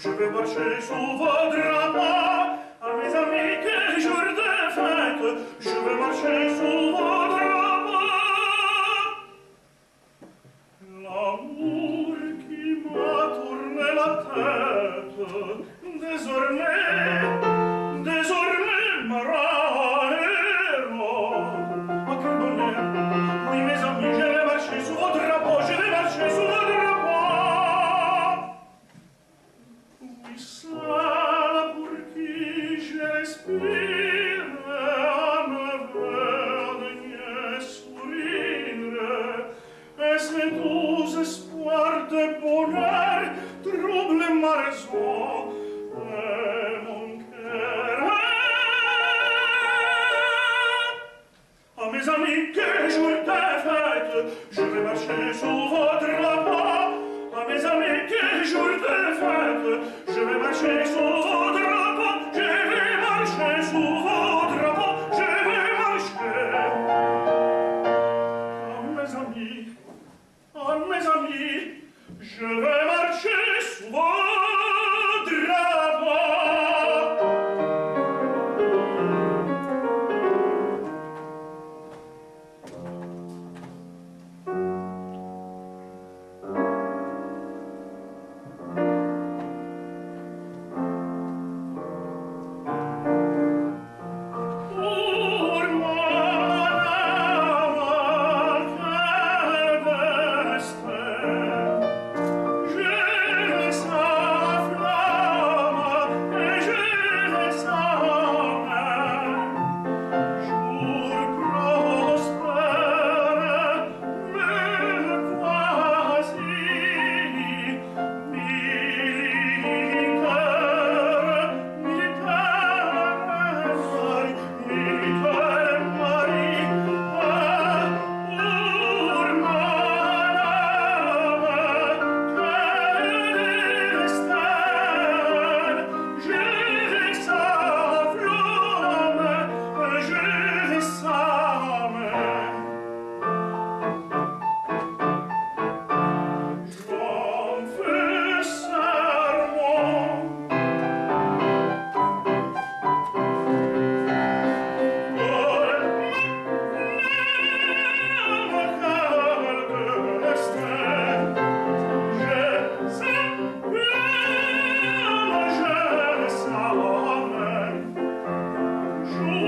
Je vais marcher sous vos drapeaux, à mes amis, quel jour de fête, je vais marcher sous Mes amis, que Uh, Thank.